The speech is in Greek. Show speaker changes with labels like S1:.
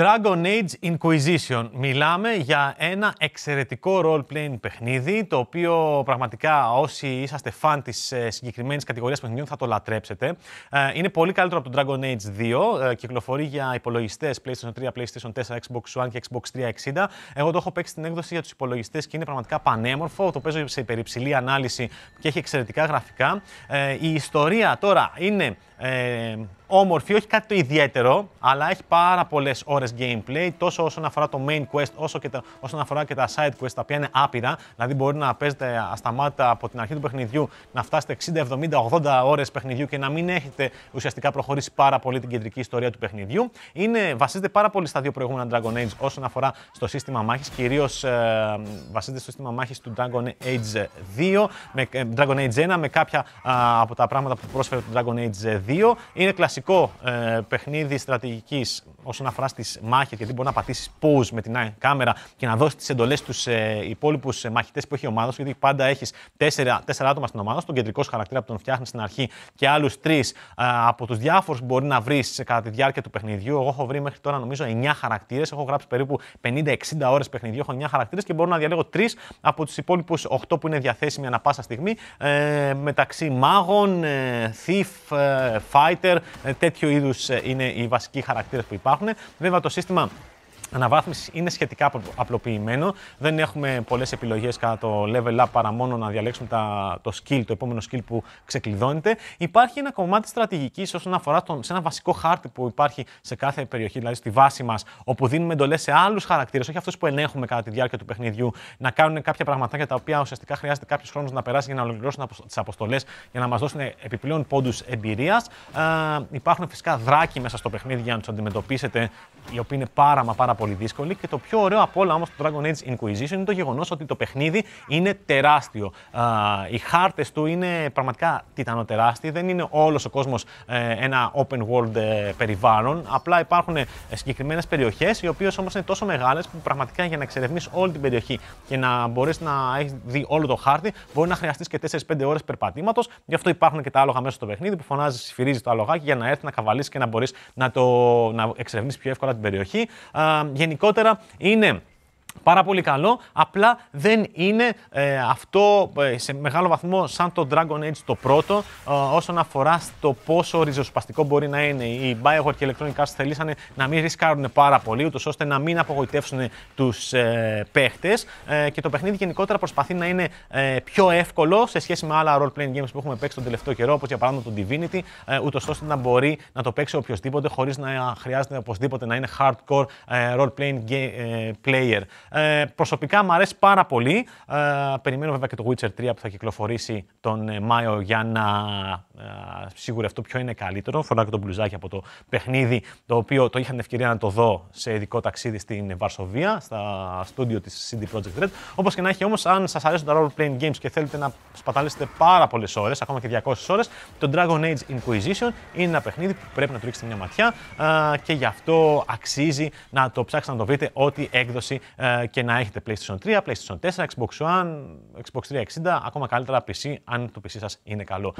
S1: Dragon Age Inquisition. Μιλάμε για ένα εξαιρετικό role-playing παιχνίδι, το οποίο πραγματικά όσοι είσαστε φαν της ε, συγκεκριμένης κατηγορίας παιχνιδιών θα το λατρέψετε. Ε, είναι πολύ καλύτερο από το Dragon Age 2, ε, κυκλοφορεί για υπολογιστές PlayStation 3, PlayStation 4, Xbox One και Xbox 360. Εγώ το έχω παίξει στην έκδοση για τους υπολογιστές και είναι πραγματικά πανέμορφο, το παίζω σε υπερυψηλή ανάλυση και έχει εξαιρετικά γραφικά. Η ιστορία τώρα είναι ε, όμορφη, όχι κάτι το ιδιαίτερο, αλλά έχει πάρα πολλές ώρες gameplay, τόσο όσον αφορά το main quest, όσο και τα, όσον αφορά και τα side quest, τα οποία είναι άπειρα. Δηλαδή, μπορεί να παίζετε ασταμάτα από την αρχή του παιχνιδιού, να φτάσετε 60, 70, 80 ώρες παιχνιδιού και να μην έχετε ουσιαστικά προχωρήσει πάρα πολύ την κεντρική ιστορία του παιχνιδιού. Είναι, βασίζεται πάρα πολύ στα δύο προηγούμενα Dragon Age όσον αφορά στο σύστημα μάχης, κυρίως ε, βασίζεται στο σύστημα μάχης του Dragon Age 2, με, ε, Dragon Age 1, με κάποια από τα πράγματα που πρόσφερε το Dragon Age 2. Είναι κλασικό ε, παιχνίδι στρατηγικής όσον αφορά στι μάχες, γιατί μπορεί να πατήσεις pause με την κάμερα και να δώσεις τις εντολές στου ε, υπόλοιπους ε, μαχητές που έχει η ομάδα σου. Γιατί πάντα έχεις τέσσερα, τέσσερα άτομα στην ομάδα σου, τον κεντρικό χαρακτήρα που τον φτιάχνεις στην αρχή και άλλους τρεις ε, από τους διάφορους που μπορεί να βρεις κατά τη διάρκεια του παιχνιδιού. Εγώ έχω βρει μέχρι τώρα νομίζω 9 χαρακτήρες. Έχω γράψει περίπου 50-60 ώρες παιχνιδιού. Έχω 9 χαρακτήρες και μπορώ να διαλέγω 3 από τους υπόλοιπους 8 που είναι διαθέσιμοι ανα πάσα στιγμή ε, μεταξύ μάγων, ε, thief, ε, fighter, ε, τέτοιο είδους είναι οι βασικοί χαρακτήρες που υπάρχουν. Βέβαια το σύστημα αναβάθμιση είναι σχετικά απλοποιημένο. Δεν έχουμε πολλές επιλογές κατά το level up παρά μόνο να διαλέξουμε τα, το skill, το επόμενο skill που ξεκλειδώνεται. Υπάρχει ένα κομμάτι στρατηγικής όσον αφορά τον, σε ένα βασικό χάρτη που υπάρχει σε κάθε περιοχή, δηλαδή στη βάση μας, όπου δίνουμε εντολές σε άλλους χαρακτήρες, όχι αυτούς που ελέγχουμε κατά τη διάρκεια του παιχνιδιού, να κάνουν κάποια πραγματάκια τα οποία ουσιαστικά χρειάζεται κάποιος χρόνος να περάσει για να ολοκληρώσουν τις αποστολές, για να μας δώσουν επιπλέον πόντους εμπειρίας. Ε, υπάρχουν φυσικά δράκοι μέσα στο παιχνίδι για να τους αντιμετωπίσετε, οι οποίοι είναι πάρα μα πάρα πολύ δύσκολη. Και το πιο ωραίο από όλα όμως το Dragon Age Inquisition είναι το γεγονός ότι το παιχνίδι είναι τεράστιο. οι χάρτες του είναι πραγματικά τιτανοτεράστιοι. Δεν είναι όλος ο κόσμος ε, ένα open world ε, περιβάλλον. Απλά υπάρχουν ε, συγκεκριμένες περιοχές, οι οποίες όμως είναι τόσο μεγάλες που πραγματικά για να εξερευνήσει όλη την περιοχή και να μπορείς να έχεις δει όλο το χάρτη, μπορεί να χρειαστείς και 4-5 ώρες περπατήματος. Γι' αυτό υπάρχουν και τα άλογα μέσα στο παιχνίδι που φωνάζεις, σφυρίζεις το αλογάκι για να έρθει να καβαλήσει και να μπορείς να, το, να εξερευνήσει πιο εύκολα την περιοχή γενικότερα είναι πάρα πολύ καλό, απλά δεν είναι ε, αυτό ε, σε μεγάλο βαθμό σαν το Dragon Age το πρώτο ε, όσον αφορά στο πόσο ριζοσπαστικό μπορεί να είναι. Οι Bioware και Electronic Arts θελήσανε να μην ρισκάρουν πάρα πολύ, ούτως ώστε να μην απογοητεύσουν τους ε, παίχτες και το παιχνίδι γενικότερα προσπαθεί να είναι πιο εύκολο σε σχέση με άλλα role-playing games που έχουμε παίξει τον τελευταίο καιρό, όπως για παράδειγμα το Divinity, ούτως ώστε να μπορεί να το παίξει οποιοδήποτε χωρίς να χρειάζεται οπωσδήποτε να είναι hardcore role-playing player. Ε, προσωπικά μου αρέσει πάρα πολύ. Ε, περιμένω βέβαια και το Witcher 3 που θα κυκλοφορήσει τον ε, Μάιο για να ε, σιγουρευτώ ποιο είναι καλύτερο. Φοράω και το μπλουζάκι από το παιχνίδι, το οποίο το είχα την ευκαιρία να το δω σε ειδικό ταξίδι στην Βαρσοβία, στα στούντιο της CD Projekt Red. Όπως και να έχει όμως, αν σας αρέσουν τα role playing games και θέλετε να σπαταλήσετε πάρα πολλές ώρες, ακόμα και 200 ώρες, το Dragon Age Inquisition είναι ένα παιχνίδι που πρέπει να του ρίξετε μια ματιά και γι' αυτό αξίζει να το ψάξετε να το βρείτε ό,τι έκδοση ε, και να έχετε PlayStation 3, PlayStation 4, Xbox One, Xbox 360, ακόμα καλύτερα PC, αν το PC σας είναι καλό.